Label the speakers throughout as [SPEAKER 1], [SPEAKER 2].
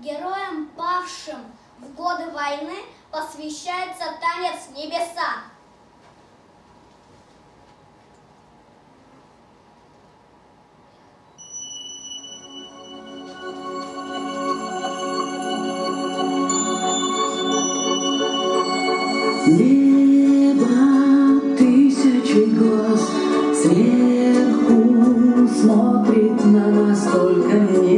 [SPEAKER 1] Героям, павшим в годы войны, посвящается танец небеса.
[SPEAKER 2] Небо тысячи глаз сверху смотрит на нас только не.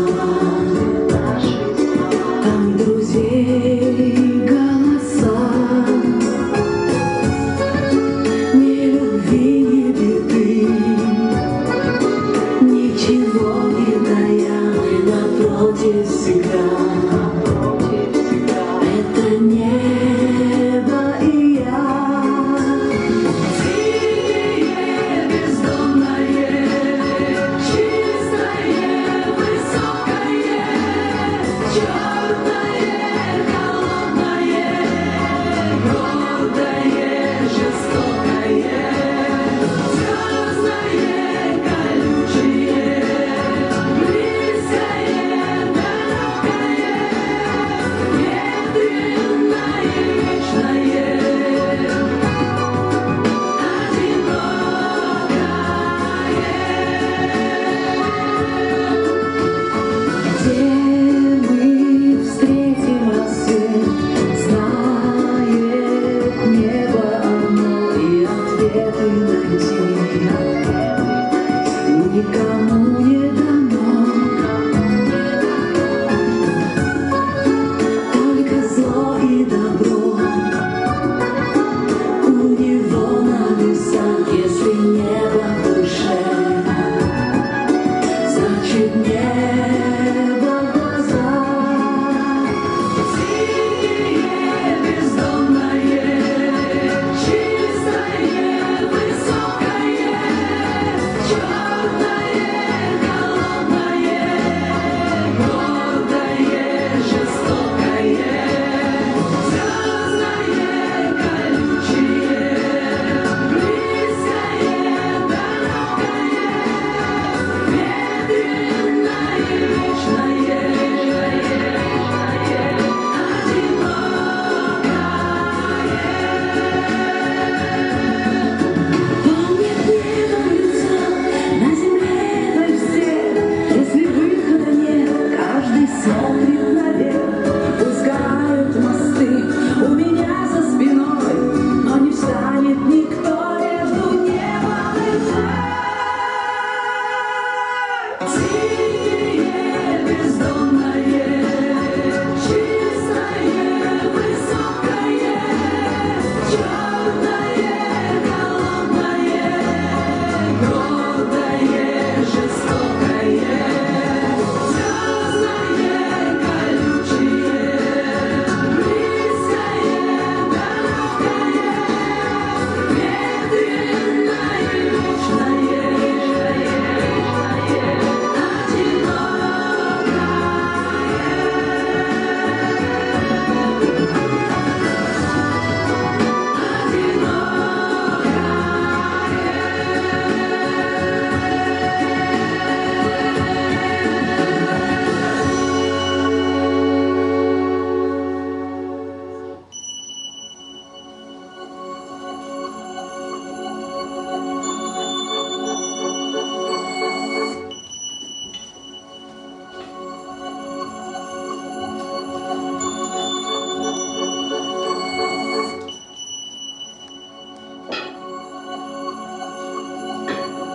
[SPEAKER 2] Ooh. Нет.